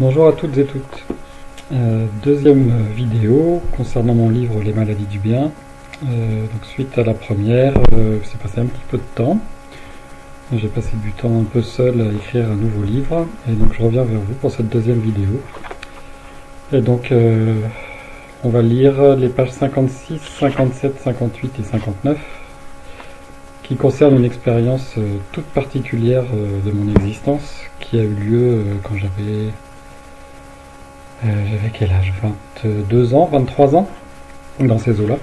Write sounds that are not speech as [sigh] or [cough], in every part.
Bonjour à toutes et toutes. Euh, deuxième vidéo concernant mon livre Les maladies du bien. Euh, donc suite à la première, euh, c'est passé un petit peu de temps. J'ai passé du temps un peu seul à écrire un nouveau livre et donc je reviens vers vous pour cette deuxième vidéo. Et donc on va lire les pages 56, 57, 58 et 59 qui concernent une expérience toute particulière de mon existence qui a eu lieu quand j'avais euh, j'avais quel âge? 22 ans, 23 ans dans ces eaux-là.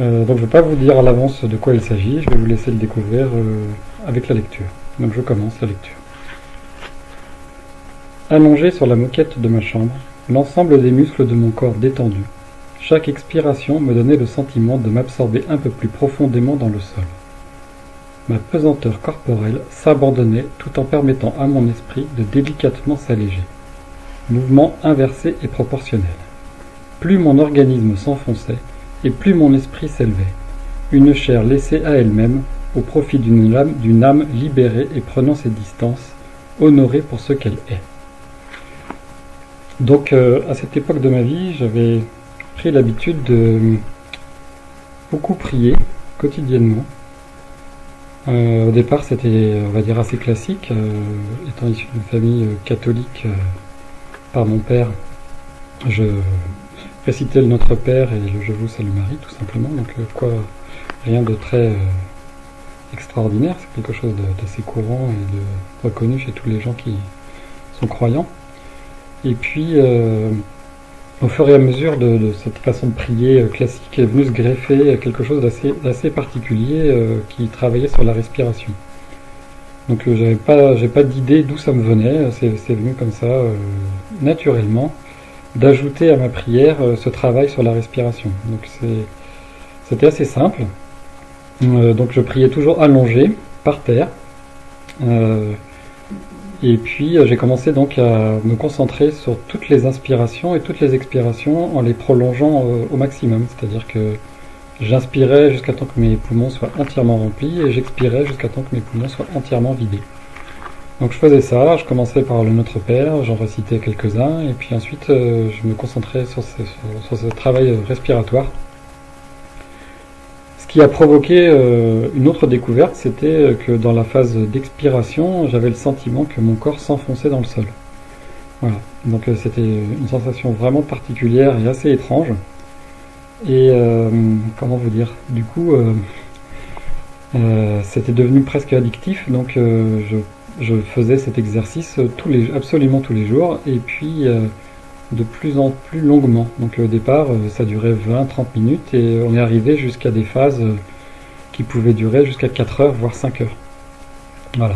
Euh, donc je ne vais pas vous dire à l'avance de quoi il s'agit, je vais vous laisser le découvrir euh, avec la lecture. Donc je commence la lecture. Allongé sur la moquette de ma chambre, l'ensemble des muscles de mon corps détendu, chaque expiration me donnait le sentiment de m'absorber un peu plus profondément dans le sol. Ma pesanteur corporelle s'abandonnait tout en permettant à mon esprit de délicatement s'alléger. Mouvement inversé et proportionnel. Plus mon organisme s'enfonçait, et plus mon esprit s'élevait. Une chair laissée à elle-même, au profit d'une âme, libérée et prenant ses distances, honorée pour ce qu'elle est. Donc, euh, à cette époque de ma vie, j'avais pris l'habitude de beaucoup prier quotidiennement. Euh, au départ, c'était, on va dire, assez classique, euh, étant issu d'une famille catholique par mon père, je récitais le Notre Père et le Je vous salue Marie, tout simplement. Donc, euh, quoi, rien de très euh, extraordinaire, c'est quelque chose d'assez courant et de reconnu chez tous les gens qui sont croyants. Et puis, euh, au fur et à mesure de, cette façon de prier classique, est venu se greffer quelque chose d'assez particulier qui travaillait sur la respiration. Donc euh, j'avais pas, j'ai pas d'idée d'où ça me venait. C'est venu comme ça euh, naturellement d'ajouter à ma prière euh, ce travail sur la respiration. Donc c'était assez simple. donc je priais toujours allongé par terre. et puis j'ai commencé donc à me concentrer sur toutes les inspirations et toutes les expirations en les prolongeant au maximum. C'est-à-dire que J'inspirais jusqu'à temps que mes poumons soient entièrement remplis et j'expirais jusqu'à temps que mes poumons soient entièrement vidés. Donc je faisais ça, je commençais par le Notre Père, j'en récitais quelques-uns et puis ensuite euh, je me concentrais sur ce, travail respiratoire. Ce qui a provoqué euh, une autre découverte, c'était que dans la phase d'expiration, j'avais le sentiment que mon corps s'enfonçait dans le sol. Voilà, donc euh, c'était une sensation vraiment particulière et assez étrange. Et euh, comment vous dire? Du coup, euh, euh, c'était devenu presque addictif, donc je, faisais cet exercice tous les, absolument tous les jours, et puis de plus en plus longuement. Donc au départ, ça durait 20-30 minutes, et on est arrivé jusqu'à des phases qui pouvaient durer jusqu'à 4 heures, voire 5 heures. Voilà.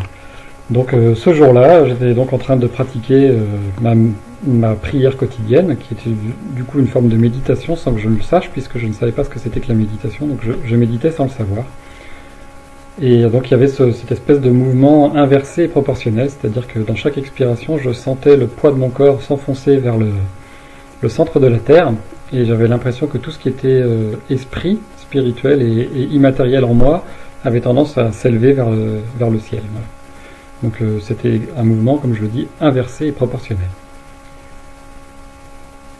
Donc ce jour-là, j'étais donc en train de pratiquer ma, prière quotidienne, qui était du coup une forme de méditation sans que je ne le sache, puisque je ne savais pas ce que c'était que la méditation, donc je, méditais sans le savoir. Et donc il y avait cette espèce de mouvement inversé et proportionnel, c'est-à-dire que dans chaque expiration, je sentais le poids de mon corps s'enfoncer vers le, centre de la Terre, et j'avais l'impression que tout ce qui était euh, esprit, spirituel et, immatériel en moi avait tendance à s'élever vers le, vers le ciel. Donc euh, c'était un mouvement, comme je le dis, inversé et proportionnel.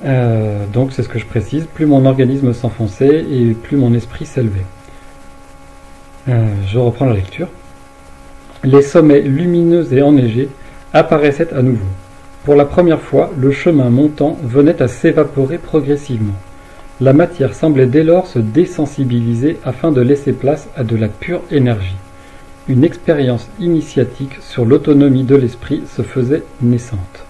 Euh, donc c'est ce que je précise, plus mon organisme s'enfonçait et plus mon esprit s'élevait. Euh, je reprends la lecture. Les sommets lumineux et enneigés apparaissaient à nouveau. Pour la première fois, le chemin montant venait à s'évaporer progressivement. La matière semblait dès lors se désensibiliser afin de laisser place à de la pure énergie une expérience initiatique sur l'autonomie de l'esprit se faisait naissante.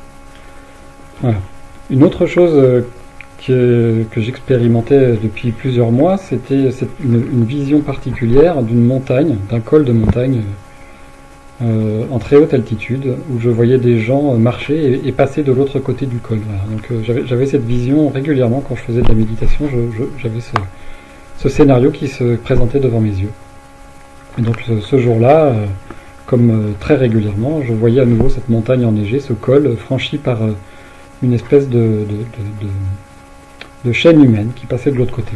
Une autre chose euh, que, j'expérimentais depuis plusieurs mois, c'était une, vision particulière d'une montagne, d'un col de montagne euh, en très haute altitude, où je voyais des gens marcher et, passer de l'autre côté du col. Donc euh, j'avais cette vision régulièrement quand je faisais de la méditation, j'avais ce scénario qui se présentait devant mes yeux. Et donc ce jour-là, comme très régulièrement, je voyais à nouveau cette montagne enneigée, ce col franchi par une espèce de, de, chaîne humaine qui passait de l'autre côté.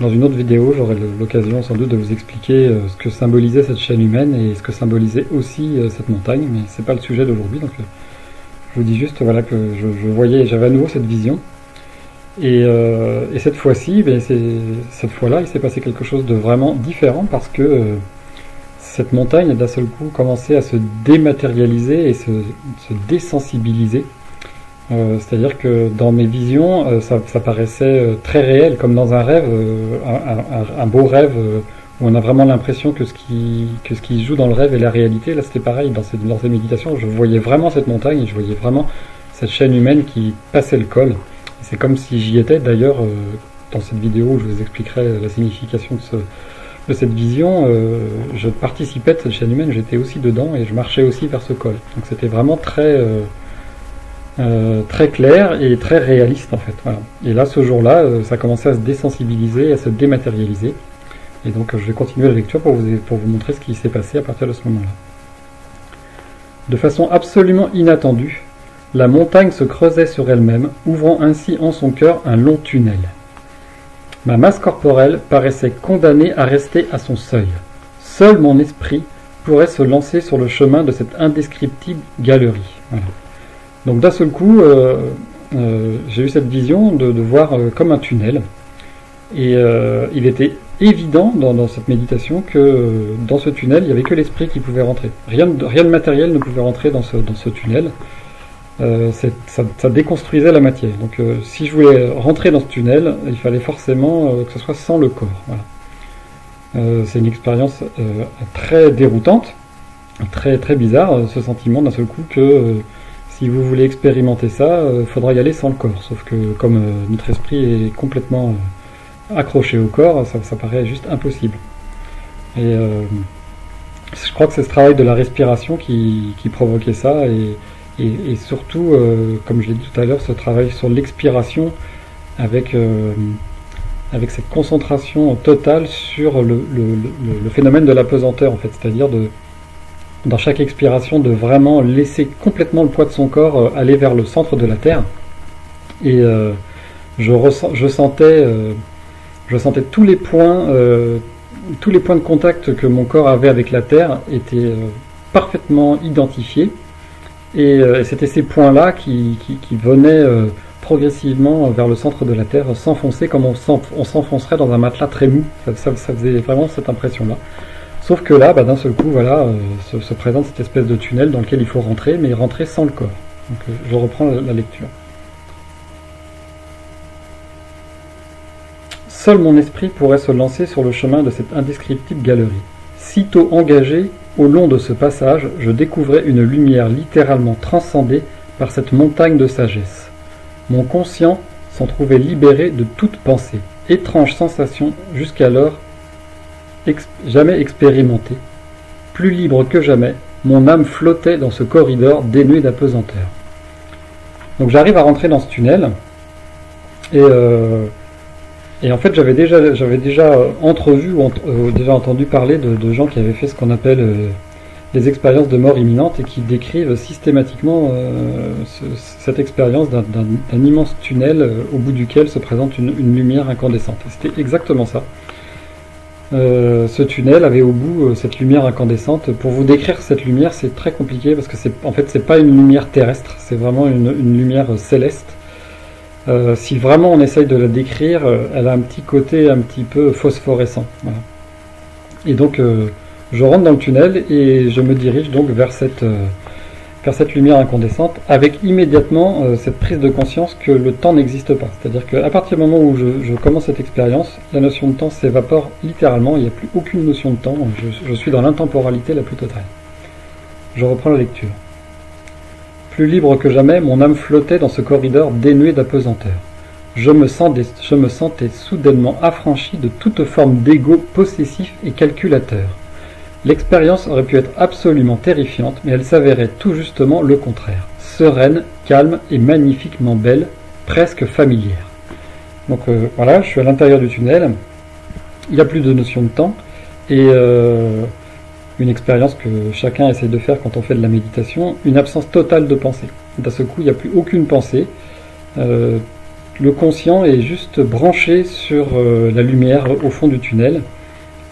Dans une autre vidéo, j'aurai l'occasion sans doute de vous expliquer ce que symbolisait cette chaîne humaine et ce que symbolisait aussi cette montagne, mais ce n'est pas le sujet d'aujourd'hui, donc Je vous dis juste voilà que je, voyais, j'avais à nouveau cette vision. Et, cette fois-ci, ben, cette fois-là, il s'est passé quelque chose de vraiment différent parce que cette montagne d'un seul coup commençait à se dématérialiser et se, désensibiliser. Euh, c'est-à-dire que dans mes visions, euh, ça, paraissait euh, très réel, comme dans un rêve, un, beau rêve où on a vraiment l'impression que, ce qui, que ce qui joue dans le rêve est la réalité. Là, c'était pareil, dans ces, dans ces méditations, je voyais vraiment cette montagne je voyais vraiment cette chaîne humaine qui passait le col. C'est comme si j'y étais. D'ailleurs, dans cette vidéo je vous expliquerai la signification de ce, de cette vision, euh, je participais de cette chaîne humaine, j'étais aussi dedans et je marchais aussi vers ce col. Donc c'était vraiment très, euh, euh, très clair et très réaliste en fait. Et là, ce jour-là, ça commençait à se désensibiliser, à se dématérialiser. Et donc je vais continuer la lecture pour vous, pour vous montrer ce qui s'est passé à partir de ce moment-là. De façon absolument inattendue, la montagne se creusait sur elle-même, ouvrant ainsi en son cœur un long tunnel. Ma masse corporelle paraissait condamnée à rester à son seuil. Seul mon esprit pourrait se lancer sur le chemin de cette indescriptible galerie. Donc d'un seul coup, euh, euh, j'ai eu cette vision de, voir euh, comme un tunnel. Et il était évident dans, cette méditation que dans ce tunnel, il n'y avait que l'esprit qui pouvait rentrer. Rien de, matériel ne pouvait rentrer dans ce, tunnel. Ça, déconstruisait la matière. Donc si je voulais rentrer dans ce tunnel, il fallait forcément que ce soit sans le corps. c'est une expérience très déroutante, très très bizarre, ce sentiment d'un seul coup que si vous voulez expérimenter ça, il faudra y aller sans le corps. Sauf que comme notre esprit est complètement accroché au corps, ça, paraît juste impossible. Et je crois que c'est ce travail de la respiration qui, provoquait ça. Et, surtout, euh, comme je l'ai dit tout à l'heure, ce travail sur l'expiration avec, euh, avec cette concentration totale sur le, phénomène de la pesanteur, en fait, c'est-à-dire de dans chaque expiration de vraiment laisser complètement le poids de son corps euh, aller vers le centre de la Terre. Et je, ressens, je, sentais, je sentais tous les points, tous les points de contact que mon corps avait avec la Terre étaient parfaitement identifiés. Euh, et, c'était ces points-là qui, venaient euh, progressivement vers le centre de la Terre, s'enfoncer comme on s'enfoncerait dans un matelas très mou. Ça, faisait vraiment cette impression-là. Sauf que là, bah, d'un seul coup, voilà, euh, se, présente cette espèce de tunnel dans lequel il faut rentrer, mais rentrer sans le corps. Donc je reprends la lecture. Seul mon esprit pourrait se lancer sur le chemin de cette indescriptible galerie. Sitôt engagé, au long de ce passage, je découvrais une lumière littéralement transcendée par cette montagne de sagesse. Mon conscient s'en trouvait libéré de toute pensée, étrange sensation jusqu'alors jamais expérimentée. Plus libre que jamais, mon âme flottait dans ce corridor dénué d'apesanteur. Donc j'arrive à rentrer dans ce tunnel, et euh, en fait, j'avais déjà, euh, entrevu ou euh, déjà entendu parler de, gens qui avaient fait ce qu'on appelle des expériences de mort imminente et qui décrivent systématiquement cette expérience d'un immense tunnel au bout duquel se présente une, lumière incandescente. C'était exactement ça. Ce tunnel avait au bout cette lumière incandescente. Pour vous décrire cette lumière, c'est très compliqué parce que c'est en fait c'est pas une lumière terrestre, c'est vraiment une lumière céleste euh, si vraiment on essaye de la décrire, euh, elle a un petit côté un petit peu phosphorescent. Et donc euh, je rentre dans le tunnel et je me dirige donc vers cette, vers cette lumière incandescente avec immédiatement cette prise de conscience que le temps n'existe pas. C'est-à-dire qu'à partir du moment où je, commence cette expérience, la notion de temps s'évapore littéralement, il n'y a plus aucune notion de temps, je suis dans l'intemporalité la plus totale. Je reprends la lecture. Plus libre que jamais, mon âme flottait dans ce corridor dénué d'apesanteur. Je me, sentais, soudainement affranchi de toute forme d'ego possessif et calculateur. L'expérience aurait pu être absolument terrifiante, mais elle s'avérait tout justement le contraire. Sereine, calme et magnifiquement belle, presque familière. Donc euh, voilà, je suis à l'intérieur du tunnel, il n'y a plus de notion de temps, et euh, une expérience que chacun essaie de faire quand on fait de la méditation, une absence totale de pensée. D'un seul coup, il n'y a plus aucune pensée. Euh, le conscient est juste branché sur la lumière au fond du tunnel.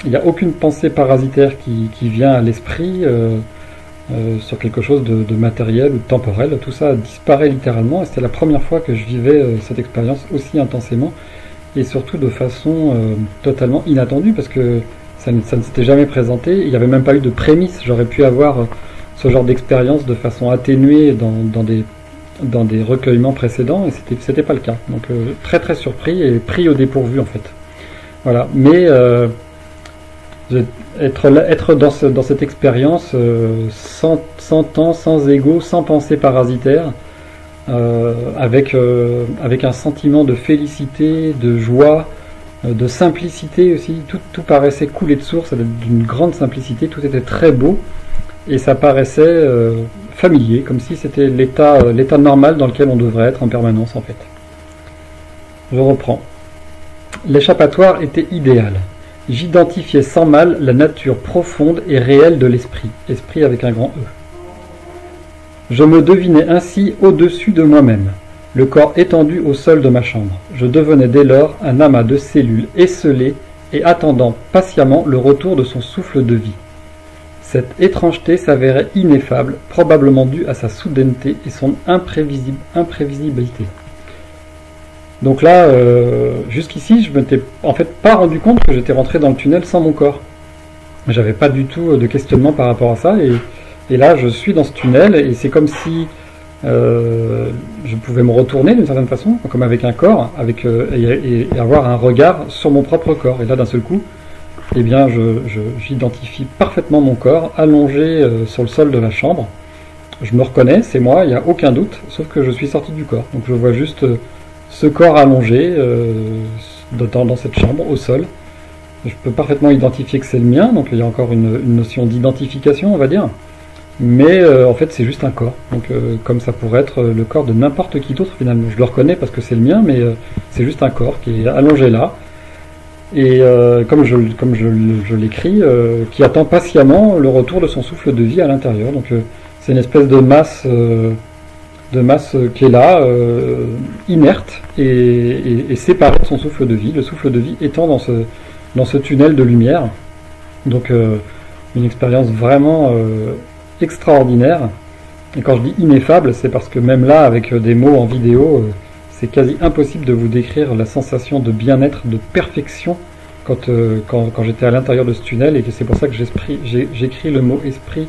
Il n'y a aucune pensée parasitaire qui, vient à l'esprit. Euh, sur quelque chose de, matériel ou de temporel. Tout ça disparaît littéralement et c'était la première fois que je vivais cette expérience aussi intensément et surtout de façon totalement inattendue parce que ça ne, s'était jamais présenté. Il n'y avait même pas eu de prémisse. J'aurais pu avoir ce genre d'expérience de façon atténuée dans, des, dans recueillements précédents et c'était, c'était pas le cas. Donc très très surpris et pris au dépourvu en fait. Voilà. Mais être, dans, cette expérience euh, sans, temps, sans ego, sans pensée parasitaire, euh, avec, euh, avec un sentiment de félicité, de joie, de simplicité aussi. Tout, tout paraissait couler de source, d'une grande simplicité, tout était très beau et ça paraissait familier, comme si c'était l'état normal dans lequel on devrait être en permanence en fait. Je reprends. L'échappatoire était idéal. J'identifiais sans mal la nature profonde et réelle de l'esprit, esprit avec un grand E. Je me devinais ainsi au-dessus de moi-même, le corps étendu au sol de ma chambre. Je devenais dès lors un amas de cellules esselées et attendant patiemment le retour de son souffle de vie. Cette étrangeté s'avérait ineffable, probablement due à sa soudaineté et son imprévisibilité. Donc là, euh, jusqu'ici, je m'étais en fait pas rendu compte que j'étais rentré dans le tunnel sans mon corps. J'avais pas du tout de questionnement par rapport à ça, et, là, je suis dans ce tunnel, et c'est comme si euh, je pouvais me retourner d'une certaine façon, comme avec un corps, avec euh, et, avoir un regard sur mon propre corps. Et là, d'un seul coup, eh bien, j'identifie parfaitement mon corps allongé sur le sol de la chambre. Je me reconnais, c'est moi, il n'y a aucun doute, sauf que je suis sorti du corps. Donc je vois juste ce corps allongé euh, dans, cette chambre, au sol. Je peux parfaitement identifier que c'est le mien, donc il y a encore une, notion d'identification, on va dire. Mais euh, en fait, c'est juste un corps. Donc, euh, comme ça pourrait être le corps de n'importe qui d'autre, finalement. Je le reconnais parce que c'est le mien, mais c'est juste un corps qui est allongé là. Et comme je, comme je l'écris, qui attend patiemment le retour de son souffle de vie à l'intérieur. Donc, c'est une espèce de masse de masse qui est là, euh, inerte et, séparée de son souffle de vie, le souffle de vie étant dans ce, tunnel de lumière. Donc euh, une expérience vraiment euh, extraordinaire. Et quand je dis ineffable, c'est parce que même là, avec des mots en vidéo, c'est quasi impossible de vous décrire la sensation de bien-être, de perfection quand, quand, j'étais à l'intérieur de ce tunnel et c'est pour ça que j'écris le mot esprit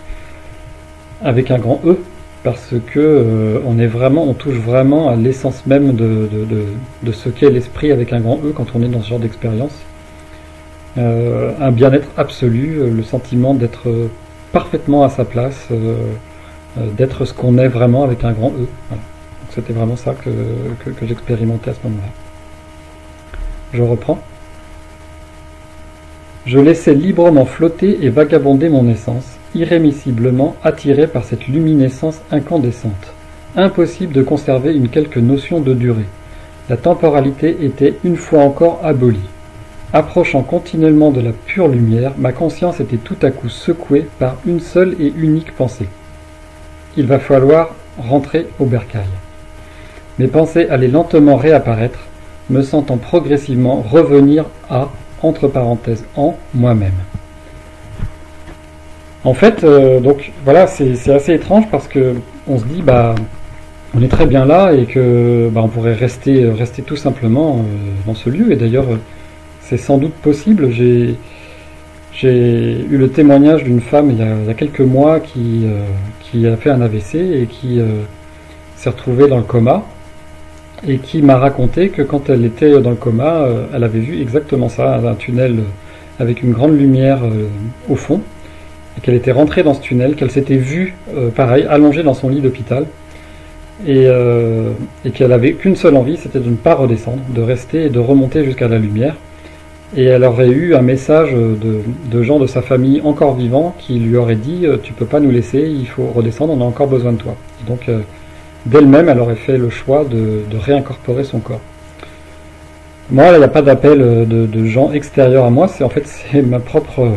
avec un grand E parce que euh, on touche vraiment à l'essence même de, ce qu'est l'esprit avec un grand E quand on est dans ce genre d'expérience. Euh, un bien-être absolu, euh, le sentiment d'être parfaitement à sa place, d'être ce qu'on est vraiment avec un grand E. C'était vraiment ça que j'expérimentais à ce moment-là. Je reprends. Je laissais librement flotter et vagabonder mon essence, irrémissiblement attiré par cette luminescence incandescente. Impossible de conserver une quelque notion de durée. La temporalité était une fois encore abolie. Approchant continuellement de la pure lumière, ma conscience était tout à coup secouée par une seule et unique pensée. Il va falloir rentrer au bercail. Mes pensées allaient lentement réapparaître, me sentant progressivement revenir à, entre parenthèses, en moi-même. En fait, euh, donc voilà, c'est assez étrange parce que on se dit bah on est très bien là et que bah, on pourrait rester rester tout simplement euh, dans ce lieu. Et d'ailleurs, c'est sans doute possible. J'ai eu le témoignage d'une femme il y, a, quelques mois euh, qui a fait un AVC et qui s'est retrouvée dans le coma et qui m'a raconté que quand elle était dans le coma, elle avait vu exactement ça, un tunnel avec une grande lumière au fond qu'elle était rentrée dans ce tunnel, qu'elle s'était vue, euh, pareil, allongée dans son lit d'hôpital, et, euh, et qu'elle avait qu'une seule envie, c'était de ne pas redescendre, de rester et de remonter jusqu'à la lumière. Et elle aurait eu un message de, gens de sa famille encore vivants qui lui auraient dit euh, Tu peux pas nous laisser, il faut redescendre, on a encore besoin de toi. Donc, d'elle-même, elle aurait fait le choix de, réincorporer son corps. Moi, il n'y a pas d'appel de, de, gens extérieurs à moi, c'est en fait [laughs] ma propre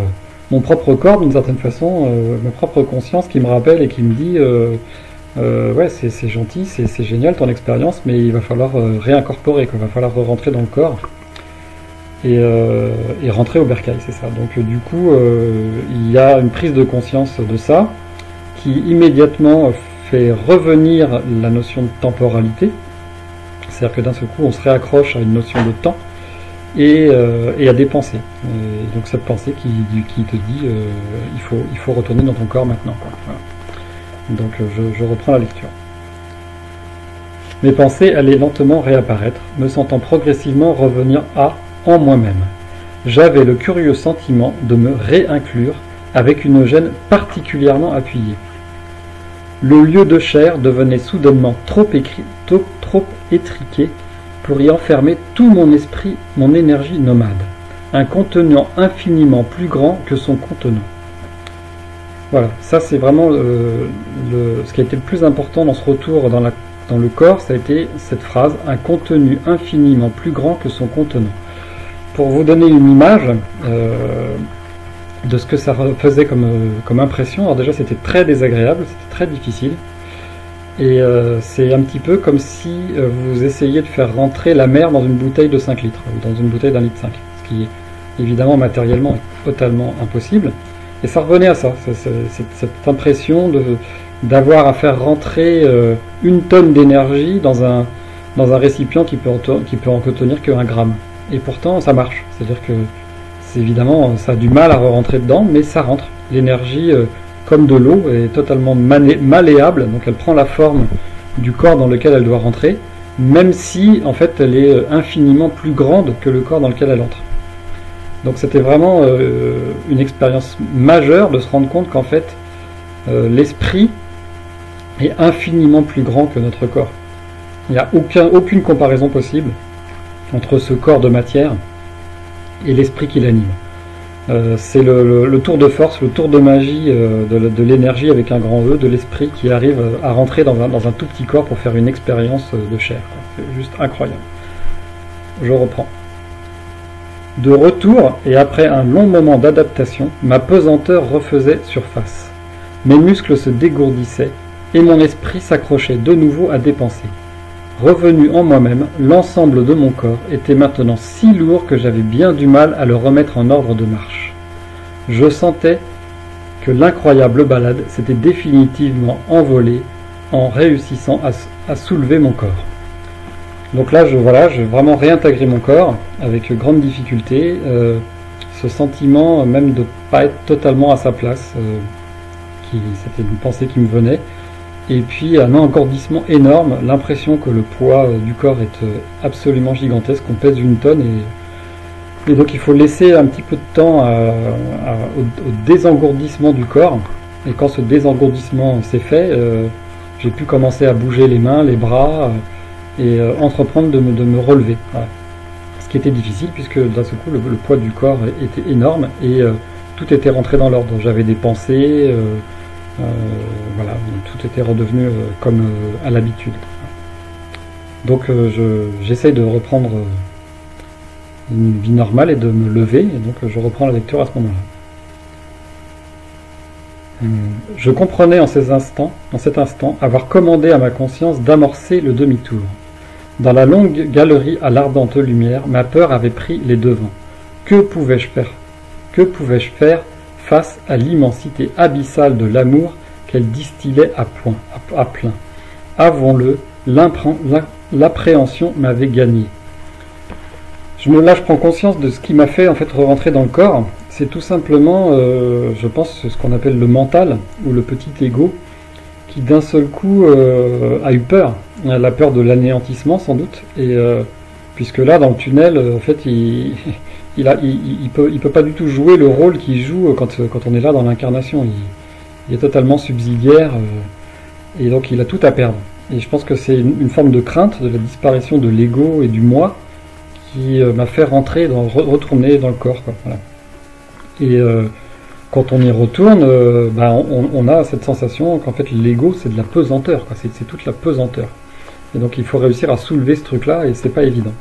mon propre corps d'une certaine façon, euh, ma propre conscience qui me rappelle et qui me dit euh, euh, ouais c'est gentil, c'est génial ton expérience, mais il va falloir réincorporer, il va falloir rentrer dans le corps et, et rentrer au bercail, c'est ça. Donc du coup il y a une prise de conscience de ça qui immédiatement fait revenir la notion de temporalité. C'est-à-dire que d'un seul coup, on se réaccroche à une notion de temps et, euh, à des pensées. donc cette pensée qui, te dit euh, il, faut, il faut retourner dans ton corps maintenant. Donc je reprends la lecture. Mes pensées allaient lentement réapparaître, me sentant progressivement revenir à en moi-même. J'avais le curieux sentiment de me réinclure avec une gêne particulièrement appuyée. Le lieu de chair devenait soudainement trop, trop étriqué pour y enfermer tout mon esprit, mon énergie nomade, un contenant infiniment plus grand que son contenant. Voilà, ça c'est vraiment euh, ce qui a été le plus important dans ce retour dans le corps, ça a été cette phrase, un contenu infiniment plus grand que son contenant. Pour vous donner une image euh, de ce que ça faisait comme, euh, comme impression, alors déjà c'était très désagréable, c'était très difficile. Et euh, c'est un petit peu comme si vous essayiez de faire rentrer la mer dans une bouteille de 5 litres, ou dans une bouteille d'un litre 5, ce qui est évidemment matériellement totalement impossible. Et ça revenait à ça, cette impression d'avoir à faire rentrer euh, une tonne d'énergie dans un, dans un récipient qui peut, qui peut en contenir qu'un gramme. Et pourtant, ça marche. C'est-à-dire que, évidemment, ça a du mal à rentrer dedans, mais ça rentre. L'énergie, euh, comme de l'eau, est totalement malléable, donc elle prend la forme du corps dans lequel elle doit rentrer, même si, en fait, elle est euh, infiniment plus grande que le corps dans lequel elle entre. Donc c'était vraiment une expérience majeure de se rendre compte qu'en fait, l'esprit est infiniment plus grand que notre corps. Il n'y a aucun, aucune comparaison possible entre ce corps de matière et l'esprit qui l'anime. Euh, c'est le, tour de force, le tour de magie euh, de, l'énergie avec un grand E, de l'esprit qui arrive à rentrer dans un, dans un, tout petit corps pour faire une expérience de chair. C'est juste incroyable. Je reprends. De retour et après un long moment d'adaptation, ma pesanteur refaisait surface. Mes muscles se dégourdissaient et mon esprit s'accrochait de nouveau à dépenser. Revenu en moi-même, l'ensemble de mon corps était maintenant si lourd que j'avais bien du mal à le remettre en ordre de marche. Je sentais que l'incroyable balade s'était définitivement envolée en réussissant à, soulever mon corps. Donc là, je voilà, vraiment réintégré mon corps avec grande difficulté. Euh, ce sentiment même de ne pas être totalement à sa place, euh, c'était une pensée qui me venait et puis un engourdissement énorme, l'impression que le poids euh, du corps est absolument gigantesque, qu'on pèse une tonne et, donc il faut laisser un petit peu de temps au, désengourdissement du corps. Et quand ce désengourdissement s'est fait, euh, j'ai pu commencer à bouger les mains, les bras et entreprendre de me, relever. Ce qui était difficile puisque d'un seul coup le, poids du corps était énorme et tout était rentré dans l'ordre. J'avais des pensées. Euh, voilà, tout était redevenu euh, comme euh, à l'habitude. Donc j'essaye de reprendre une vie normale et de me lever, et donc je reprends la lecture à ce moment-là. Je comprenais en ces instants, en cet instant, avoir commandé à ma conscience d'amorcer le demi-tour. Dans la longue galerie à l'ardente lumière, ma peur avait pris les devants. Que pouvais-je faire? Que pouvais-je faire face à l'immensité abyssale de l'amour qu'elle distillait à, à, plein? Avons-le, l'appréhension m'avait gagné. Je me, là, je prends conscience de ce qui m'a fait en fait rentrer dans le corps. C'est tout simplement, euh, je pense, ce qu'on appelle le mental ou le petit ego, qui d'un seul coup euh, a eu peur. La peur de l'anéantissement sans doute. Et euh, puisque là, dans le tunnel, en fait, il, [laughs] il, peut, pas du tout jouer le rôle qu'il joue quand, quand on est là dans l'incarnation. Il, est totalement subsidiaire et donc il a tout à perdre. Et je pense que c'est une, forme de crainte de la disparition de l'ego et du moi qui euh, m'a fait rentrer, dans, retourner dans le corps. Et euh, quand on y retourne, bah, on, a cette sensation qu'en fait l'ego c'est de la pesanteur, c'est toute la pesanteur. Et donc il faut réussir à soulever ce truc-là et c'est pas évident.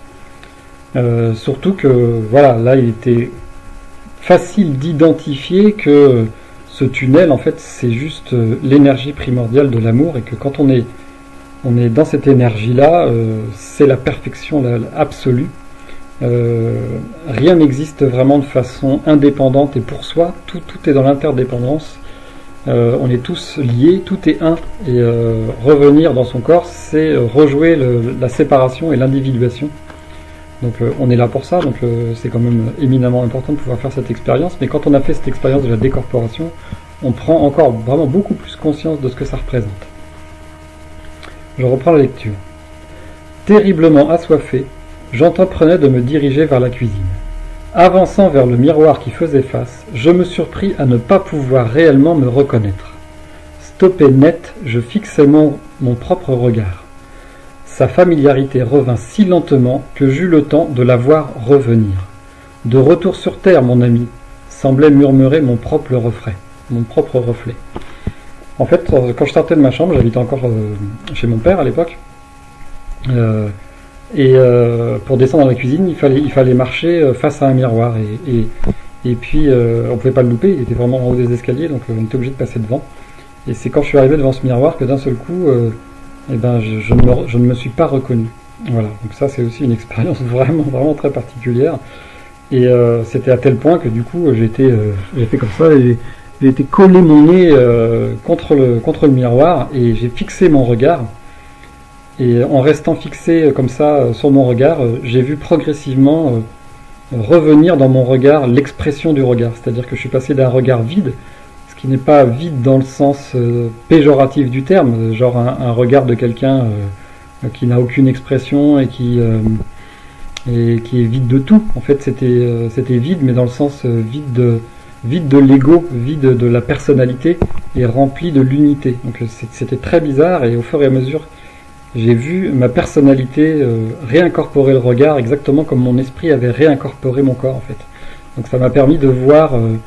Euh, surtout que voilà, là il était facile d'identifier que ce tunnel en fait c'est juste euh, l'énergie primordiale de l'amour et que quand on est on est dans cette énergie là, euh, c'est la perfection absolue. Rien n'existe vraiment de façon indépendante et pour soi, tout, tout est dans l'interdépendance. on est tous liés, tout est un. Et revenir dans son corps, c'est rejouer la séparation et l'individuation. Donc on est là pour ça, donc c'est quand même éminemment important de pouvoir faire cette expérience. Mais quand on a fait cette expérience de la décorporation, on prend encore vraiment beaucoup plus conscience de ce que ça représente. Je reprends la lecture. Terriblement assoiffé, j'entreprenais de me diriger vers la cuisine. Avançant vers le miroir qui faisait face, je me surpris à ne pas pouvoir réellement me reconnaître. Stoppé net, je fixais mon, propre regard. Sa familiarité revint si lentement que j'eus le temps de la voir revenir. De retour sur terre, mon ami, semblait murmurer mon propre refrain mon propre reflet. En fait, euh, quand je sortais de ma chambre, j'habitais encore euh, chez mon père à l'époque. Euh, et pour descendre dans la cuisine, il fallait, marcher face à un miroir. Et, puis, on pouvait pas le louper, il était vraiment en haut des escaliers, donc on était obligé de passer devant. Et c'est quand je suis arrivé devant ce miroir que d'un seul coup, eh ben, je, ne me, ne suis pas reconnu. Voilà, donc ça c'est aussi une expérience [laughs] vraiment, vraiment très particulière. Et c'était à tel point que du coup, j'étais, fait comme ça j'ai collé mon nez euh, contre le miroir et j'ai fixé mon regard. Et en restant fixé euh, comme ça euh, sur mon regard, j'ai vu progressivement revenir dans mon regard l'expression du regard. C'est-à-dire que je suis passé d'un regard vide, ce qui n'est pas vide dans le sens péjoratif du terme, genre un, regard de quelqu'un qui n'a aucune expression et qui, est vide de tout. En fait, c'était c'était vide, mais dans le sens vide de vide de l'ego, vide de la personnalité et rempli de l'unité. Donc c'était très bizarre et au fur et à mesure, j'ai vu ma personnalité euh, réincorporer le regard exactement comme mon esprit avait réincorporé mon corps en fait. Donc ça m'a permis de voir euh,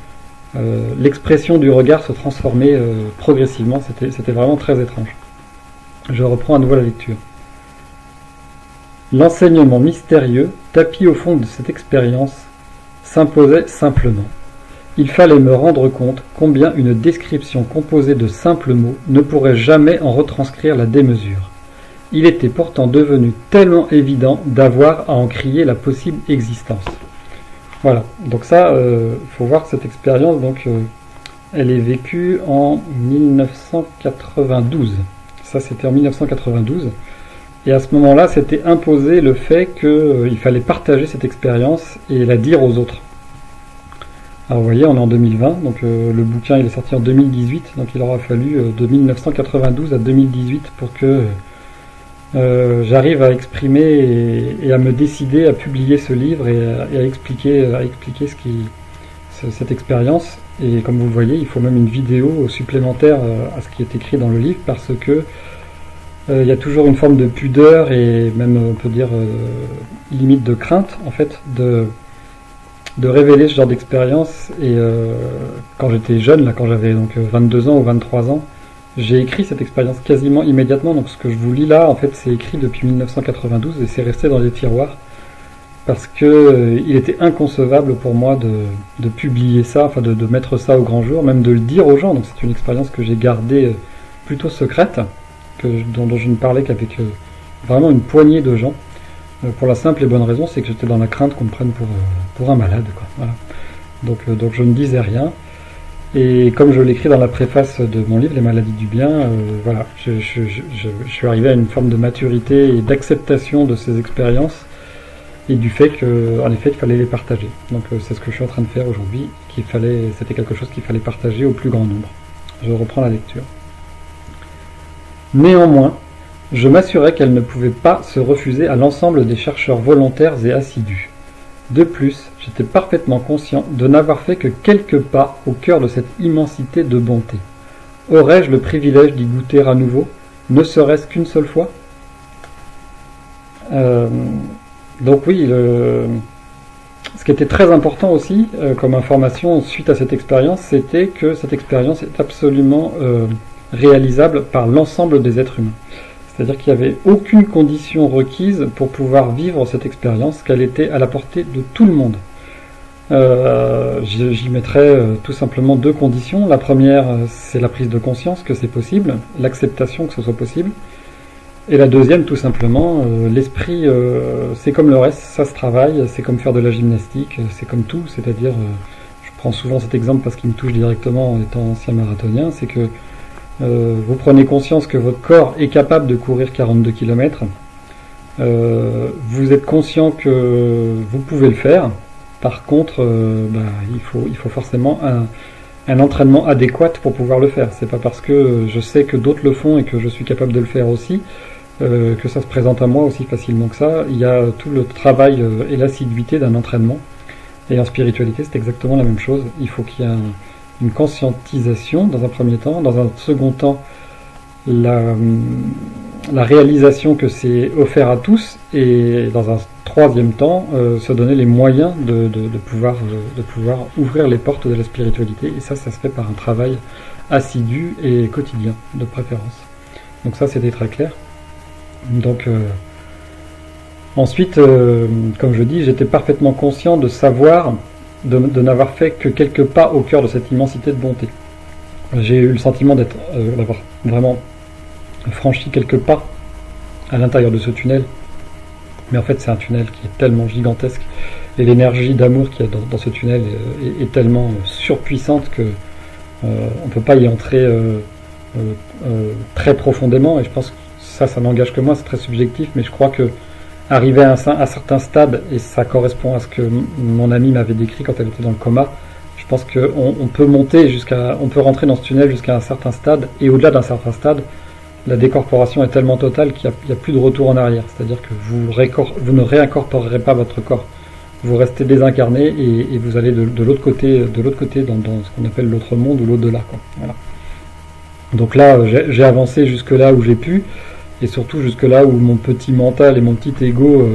euh, l'expression du regard se transformer progressivement. C'était vraiment très étrange. Je reprends à nouveau la lecture. L'enseignement mystérieux, tapis au fond de cette expérience, s'imposait simplement. Il fallait me rendre compte combien une description composée de simples mots ne pourrait jamais en retranscrire la démesure. Il était pourtant devenu tellement évident d'avoir à en crier la possible existence. Voilà, donc ça, il euh, faut voir que cette expérience, donc, euh, elle est vécue en 1992. Ça, c'était en 1992. Et à ce moment-là, c'était imposé le fait qu'il euh, fallait partager cette expérience et la dire aux autres. Alors vous voyez, on est en 2020, donc euh, le bouquin est sorti en 2018, donc il aura fallu de 1992 à 2018 pour que euh, j'arrive à exprimer et, à me décider à publier ce livre et à, expliquer, cette expérience. Et comme vous le voyez, il faut même une vidéo supplémentaire à ce qui est écrit dans le livre parce que il y a toujours une forme de pudeur et même on peut dire limite de crainte en fait de de révéler ce genre d'expérience. Et euh, quand j'étais jeune, là, quand j'avais donc 22 ans ou 23 ans, j'ai écrit cette expérience quasiment immédiatement. Donc ce que je vous lis là, en fait, c'est écrit depuis 1992 et c'est resté dans les tiroirs parce que euh, il était inconcevable pour moi de, de publier ça, enfin de, de, mettre ça au grand jour, même de le dire aux gens. Donc c'est une expérience que j'ai gardée euh, plutôt secrète, que, dont, dont je ne parlais qu'avec vraiment une poignée de gens. Euh, pour la simple et bonne raison, c'est que j'étais dans la crainte qu'on me prenne pour, euh, pour un malade. Quoi. Donc, euh, donc je ne disais rien. Et comme je l'écris dans la préface de mon livre, Les maladies du bien, voilà, je, je, je, je, suis arrivé à une forme de maturité et d'acceptation de ces expériences et du fait qu'en effet, il fallait les partager. Donc c'est ce que je suis en train de faire aujourd'hui, qu'il fallait, c'était quelque chose qu'il fallait partager au plus grand nombre. Je reprends la lecture. Néanmoins, je m'assurais qu'elle ne pouvait pas se refuser à l'ensemble des chercheurs volontaires et assidus. De plus, j'étais parfaitement conscient de n'avoir fait que quelques pas au cœur de cette immensité de bonté. Aurais-je le privilège d'y goûter à nouveau, ne serait-ce qu'une seule fois? Euh, Donc oui, ce qui était très important aussi euh, comme information suite à cette expérience, c'était que cette expérience est absolument euh, réalisable par l'ensemble des êtres humains. C'est-à-dire qu'il n'y avait aucune condition requise pour pouvoir vivre cette expérience, qu'elle était à la portée de tout le monde. Euh, j'y mettrais euh, tout simplement deux conditions. La première, euh, c'est la prise de conscience que c'est possible, l'acceptation que ce soit possible. Et la deuxième, tout simplement, l'esprit, c'est comme le reste, ça se travaille, c'est comme faire de la gymnastique, c'est comme tout, c'est-à-dire, je prends souvent cet exemple parce qu'il me touche directement en étant ancien marathonien, c'est que vous prenez conscience que votre corps est capable de courir 42 km, vous êtes conscient que vous pouvez le faire, par contre, bah, il, faut, forcément un, un entraînement adéquat pour pouvoir le faire. C'est pas parce que je sais que d'autres le font et que je suis capable de le faire aussi euh, que ça se présente à moi aussi facilement que ça. Il y a tout le travail euh, et l'assiduité d'un entraînement. Et en spiritualité, c'est exactement la même chose. Il faut qu'il y ait une conscientisation dans un premier temps. Dans un second temps, la, réalisation que c'est offert à tous. Et dans un troisième temps, euh, se donner les moyens de, pouvoir, euh, de pouvoir ouvrir les portes de la spiritualité. Et ça, ça se fait par un travail assidu et quotidien, de préférence. Donc ça, c'était très clair. Donc euh, ensuite, comme je dis, j'étais parfaitement conscient de savoir, de, n'avoir fait que quelques pas au cœur de cette immensité de bonté. J'ai eu le sentiment d'être, d'avoir vraiment franchi quelques pas à l'intérieur de ce tunnel mais en fait, c'est un tunnel qui est tellement gigantesque et l'énergie d'amour qu'il y a dans, ce tunnel est, tellement euh, surpuissante que euh, on ne peut pas y entrer euh, très profondément. Et je pense que ça, ça n'engage que moi, c'est très subjectif, mais je crois que arriver à un, certain stade, et ça correspond à ce que mon amie m'avait décrit quand elle était dans le coma, je pense qu'on on peut monter jusqu'à, on peut rentrer dans ce tunnel jusqu'à un certain stade, et au-delà d'un certain stade, la décorporation est tellement totale qu'il n'y a, plus de retour en arrière. C'est-à-dire que vous, ne réincorporerez pas votre corps. Vous restez désincarné et, vous allez de, l'autre côté, de l'autre côté dans, ce qu'on appelle l'autre monde ou l'au-delà. Donc là, j'ai avancé jusque là où j'ai pu, et surtout jusque là où mon petit mental et mon petit ego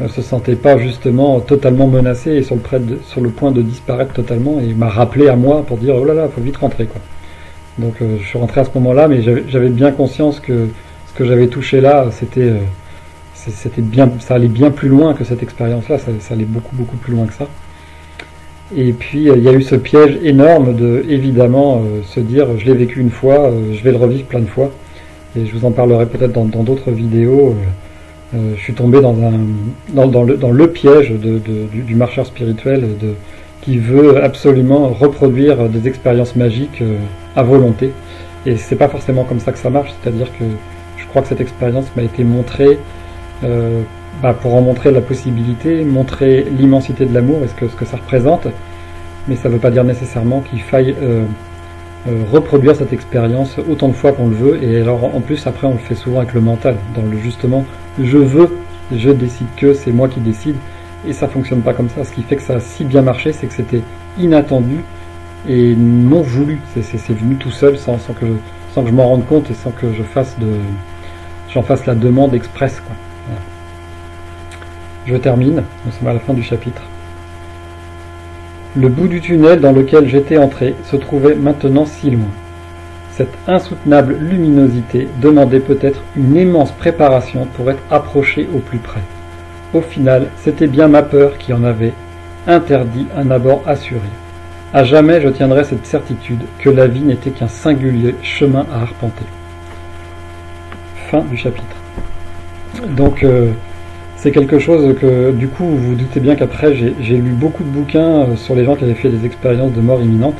ne euh, se sentaient pas justement totalement menacés et sur le, point de disparaître totalement, et m'a rappelé à moi pour dire oh là là, faut vite rentrer quoi. Donc euh, je suis rentré à ce moment-là, mais j'avais bien conscience que ce que j'avais touché là, c'était euh, c'était bien, ça allait bien plus loin que cette expérience-là, ça, allait beaucoup beaucoup plus loin que ça. Et puis euh, il y a eu ce piège énorme de évidemment se dire je l'ai vécu une fois, je vais le revivre plein de fois. Et je vous en parlerai peut-être dans d'autres vidéos. je suis tombé dans un dans, le, dans le, piège de, du, marcheur spirituel de qui veut absolument reproduire des expériences magiques euh, à volonté. Et c'est pas forcément comme ça que ça marche, c'est-à-dire que je crois que cette expérience m'a été montrée euh, bah, pour en montrer la possibilité, montrer l'immensité de l'amour et ce que, ce que ça représente, mais ça ne veut pas dire nécessairement qu'il faille euh, reproduire cette expérience autant de fois qu'on le veut, et alors en plus après on le fait souvent avec le mental, dans le justement je veux, je décide que, c'est moi qui décide, et ça fonctionne pas comme ça. Ce qui fait que ça a si bien marché, c'est que c'était inattendu et non voulu. C'est venu tout seul sans, que je, m'en rende compte et sans que je fasse de j'en fasse la demande express. Je termine, nous sommes à la fin du chapitre. Le bout du tunnel dans lequel j'étais entré se trouvait maintenant si loin. Cette insoutenable luminosité demandait peut-être une immense préparation pour être approchée au plus près. Au final, c'était bien ma peur qui en avait interdit un abord assuré. À jamais je tiendrai cette certitude que la vie n'était qu'un singulier chemin à arpenter. Fin du chapitre. Donc euh, c'est quelque chose que du coup vous vous doutez bien qu'après j'ai lu beaucoup de bouquins euh, sur les gens qui avaient fait des expériences de mort imminente.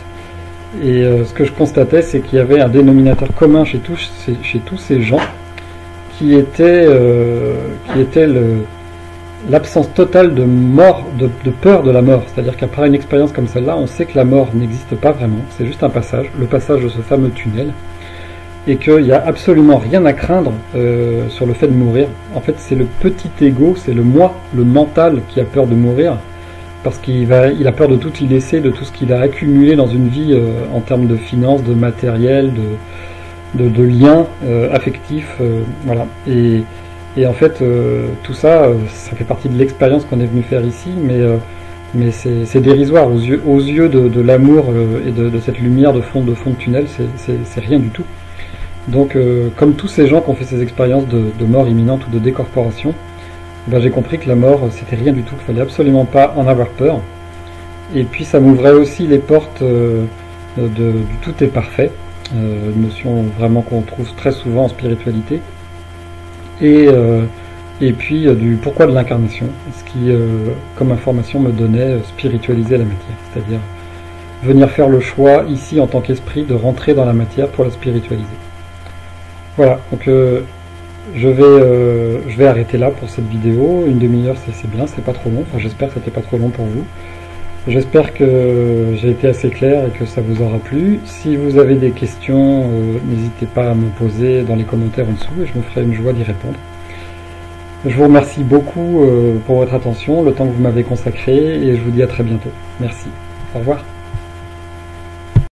Et euh, ce que je constatais c'est qu'il y avait un dénominateur commun chez tous ces, gens qui était, le, l'absence totale de mort, de, peur de la mort. C'est-à-dire qu'après une expérience comme celle-là, on sait que la mort n'existe pas vraiment, c'est juste un passage, le passage de ce fameux tunnel, et qu'il n'y a absolument rien à craindre euh, sur le fait de mourir. En fait, c'est le petit ego, c'est le moi, le mental qui a peur de mourir, parce qu'il a peur de tout y laisser, de tout ce qu'il a accumulé dans une vie euh, en termes de finances, de matériel, de, de, liens euh, affectifs, voilà. Et en fait, tout ça, ça fait partie de l'expérience qu'on est venu faire ici, mais, c'est dérisoire aux yeux, aux yeux de, l'amour et de, cette lumière de fond de, fond de tunnel, c'est rien du tout. Donc, comme tous ces gens qui ont fait ces expériences de, mort imminente ou de décorporation, ben, j'ai compris que la mort, c'était rien du tout, qu'il fallait absolument pas en avoir peur. Et puis, ça m'ouvrait aussi les portes de, du tout est parfait, une notion vraiment qu'on trouve très souvent en spiritualité et, euh, et puis euh, du pourquoi de l'incarnation, ce qui, euh, comme information, me donnait spiritualiser la matière, c'est-à-dire venir faire le choix ici en tant qu'esprit de rentrer dans la matière pour la spiritualiser. Voilà, donc euh, je, vais, euh, je arrêter là pour cette vidéo. Une demi-heure, c'est bien, c'est pas trop long. Enfin, j'espère que c'était pas trop long pour vous. J'espère que j'ai été assez clair et que ça vous aura plu. Si vous avez des questions, euh, n'hésitez pas à me poser dans les commentaires en dessous et je me ferai une joie d'y répondre. Je vous remercie beaucoup pour votre attention, le temps que vous m'avez consacré et je vous dis à très bientôt. Merci. Au revoir.